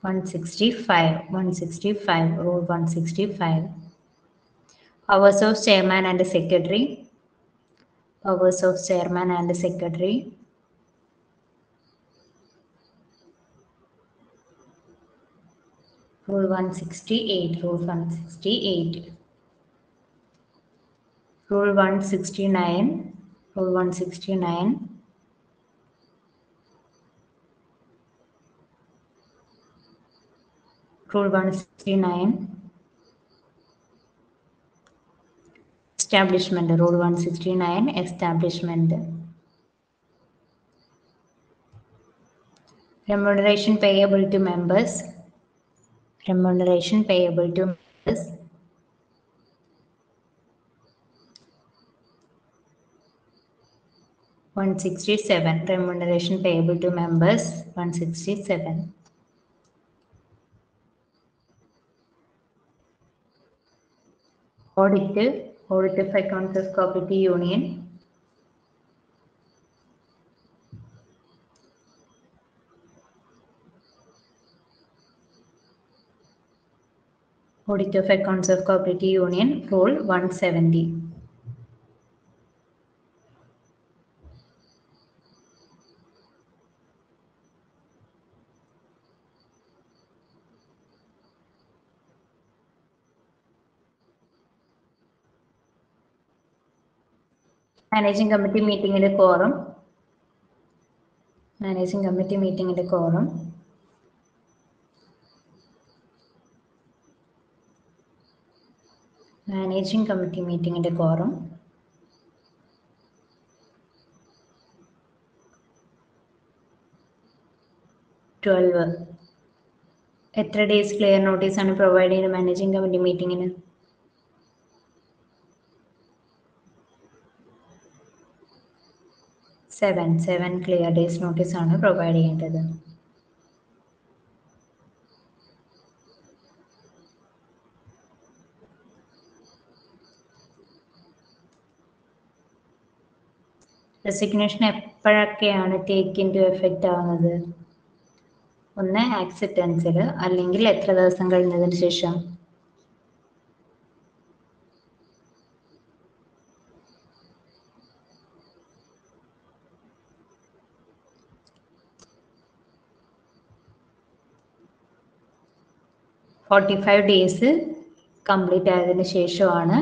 165 165 rule 165 powers of chairman and secretary. Powers of chairman and secretary. Rule 168 rule 168 rule 169 Rule 169. Rule 169. Establishment. Rule 169. Establishment. Remuneration payable to members. Remuneration payable to members. 167 remuneration payable to members 167 audit audit of accounts of cooperative union. Audit of accounts of cooperative union rule 170 managing committee മീറ്റിംഗിന്റെ quorum managing committee മീറ്റിംഗിന്റെ quorum managing committee മീറ്റിംഗിന്റെ quorum twelve എത്ര days clear notice ആണ് provide ചെയ്യുന്നത് managing committee മീറ്റിംഗിന് seven seven clear days notice ആണ് provide ചെയ്യേണ്ടത്. Resignation എപ്പോഴൊക്കെയാണ് take in to effect ആവുന്നത്? ഒന്ന് ആക്സിഡൻസിൽ അല്ലെങ്കിൽ എത്ര ദിവസം കഴിഞ്ഞതിന് ശേഷം? ഫോർട്ടി ഫൈവ് ഡേയ്സ് കംപ്ലീറ്റ് ആയതിനു ശേഷമാണ്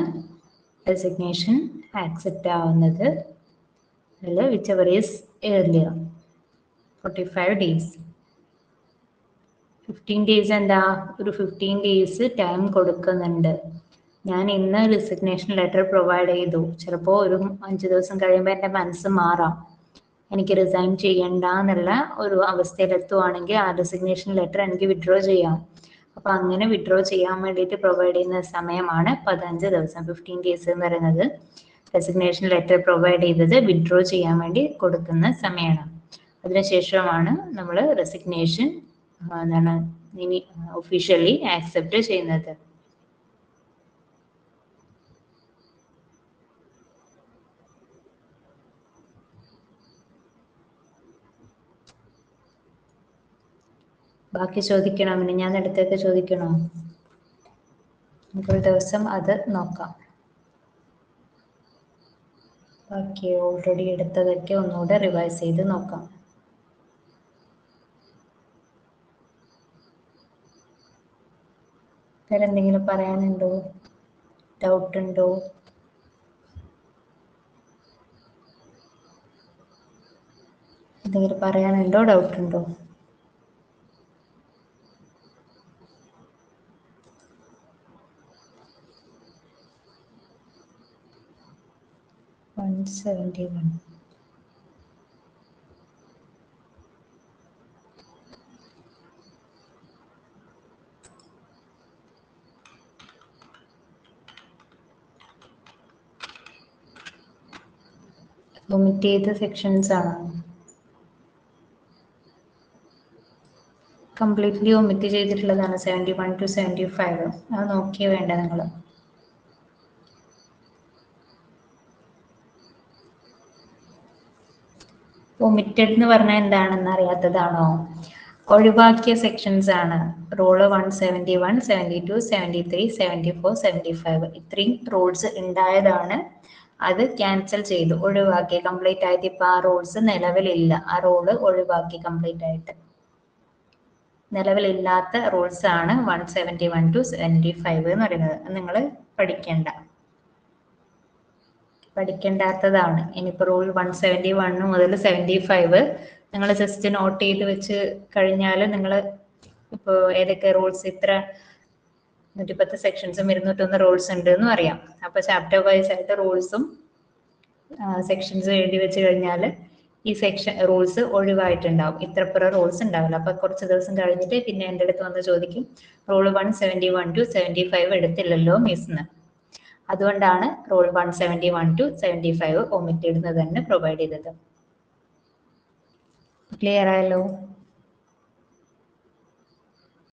റെസിഗ്നേഷൻ ആക്സെപ്റ്റ് ആവുന്നത്. അതിൽ whichever is earlier forty five days fifteen days എന്താ? ഒരു ഫിഫ്റ്റീൻ ഡേയ്സ് ടൈം കൊടുക്കുന്നുണ്ട്. ഞാൻ ഇന്ന് റെസിഗ്നേഷൻ ലെറ്റർ പ്രൊവൈഡ് ചെയ്തു. ചിലപ്പോൾ ഒരു അഞ്ച് ദിവസം കഴിയുമ്പോൾ എന്റെ മനസ്സ് മാറാം. എനിക്ക് റിസൈൻ ചെയ്യണ്ട എന്നുള്ള ഒരു അവസ്ഥയിലെത്തുവാണെങ്കിൽ ആ റെസിഗ്നേഷൻ ലെറ്റർ എനിക്ക് വിഡ്രോ ചെയ്യാം. അപ്പൊ അങ്ങനെ വിഡ്രോ ചെയ്യാൻ വേണ്ടിയിട്ട് പ്രൊവൈഡ് ചെയ്യുന്ന സമയമാണ് പതിനഞ്ച് ദിവസം ഫിഫ്റ്റീൻ ഡേയ്സ് എന്ന് പറയുന്നത്. റെസിഗ്നേഷൻ ലെറ്റർ പ്രൊവൈഡ് ചെയ്തത് വിഡ്രോ ചെയ്യാൻ വേണ്ടി കൊടുക്കുന്ന സമയമാണ്. അതിനുശേഷമാണ് നമ്മൾ റെസിഗ്നേഷൻ എന്താണ് ഇനി ഒഫീഷ്യലി ആക്സെപ്റ്റ് ചെയ്യുന്നത്. ബാക്കി ചോദിക്കണോ. പിന്നെ ഞാൻ എടുത്തേക്ക് ചോദിക്കണോ? നമുക്കൊരു ദിവസം അത് നോക്കാം. ബാക്കി ഓൾറെഡി എടുത്തതൊക്കെ ഒന്നുകൂടെ റിവൈസ് ചെയ്ത് നോക്കാം. വേറെ എന്തെങ്കിലും പറയാനുണ്ടോ? ഡൗട്ട് ഉണ്ടോ? എന്തെങ്കിലും പറയാനുണ്ടോ? ഡൗട്ട് ഉണ്ടോ? വൺ സെവന്റി വൺ വൊമിറ്റ് ചെയ്ത സെക്ഷൻസ് ആണ്. കംപ്ലീറ്റ്ലി വൊമിറ്റ് ചെയ്തിട്ടുള്ളതാണ് seventy one two seventy five അത് നോക്കിയേ വേണ്ട നിങ്ങൾ. വൊമിറ്റഡ് എന്ന് പറഞ്ഞാൽ എന്താണെന്ന് അറിയാത്തതാണോ? ഒഴിവാക്കിയ സെക്ഷൻസ് ആണ്. Rule one seventy one seventy two seventy three seventy four seventy five ഇത്രയും റോൾസ് ഉണ്ടായതാണ്. അത് ക്യാൻസൽ ചെയ്തു. ഒഴിവാക്കി. കംപ്ലീറ്റ് ആയിട്ട് ഇപ്പൊ ആ റോൾസ് നിലവിലില്ല. ആ റോൾ ഒഴിവാക്കി കംപ്ലീറ്റ് ആയിട്ട്. നിലവിലില്ലാത്ത റൂൾസ് ആണ് one seventy one two seventy five എന്ന് പറയുന്നത്. നിങ്ങൾ പഠിക്കേണ്ട. പഠിക്കേണ്ടാത്തതാണ്. ഇനിയിപ്പോൾ റൂൾ വൺ സെവന്റി വൺ മുതൽ സെവന്റി ഫൈവ് നിങ്ങൾ ജസ്റ്റ് നോട്ട് ചെയ്ത് വെച്ച് കഴിഞ്ഞാൽ നിങ്ങൾ ഇപ്പോൾ ഏതൊക്കെ റൂൾസ് ഇത്ര നൂറ്റിപ്പത്ത് സെക്ഷൻസും ഇരുന്നൂറ്റൊന്ന് റൂൾസ് ഉണ്ട് എന്ന് അറിയാം. അപ്പോൾ ചാപ്റ്റർ വൈസ് ആയിട്ട് റൂൾസും സെക്ഷൻസും എഴുതി വെച്ച് കഴിഞ്ഞാൽ ഈ സെക്ഷൻ റൂൾസ് ഒഴിവായിട്ടുണ്ടാവും. ഇത്രപ്പുറ റൂൾസ് ഉണ്ടാവില്ല. അപ്പൊ കുറച്ച് ദിവസം കഴിഞ്ഞിട്ട് പിന്നെ എന്റെ അടുത്ത് വന്ന് ചോദിക്കും rule one seventy one two seventy five എടുത്തില്ലല്ലോ മിസ്ന്ന് അതുകൊണ്ടാണ് rule one seventy one two seventy five omitted എന്ന് തന്നെ പ്രൊവൈഡ് ചെയ്തത്. ക്ലിയർ ആയല്ലോ?